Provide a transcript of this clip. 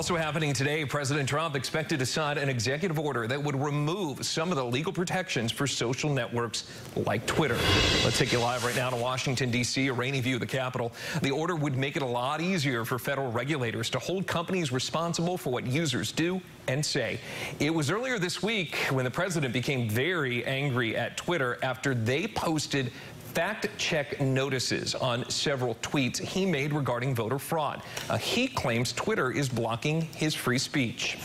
Also happening today, President Trump expected to sign an executive order that would remove some of the legal protections for social networks like Twitter. Let's take you live right now to Washington, D.C., a rainy view of the Capitol. The order would make it a lot easier for federal regulators to hold companies responsible for what users do and say. It was earlier this week when the president became very angry at Twitter after they posted fact check notices on several tweets he made regarding voter fraud. Uh, he claims Twitter is blocking his free speech.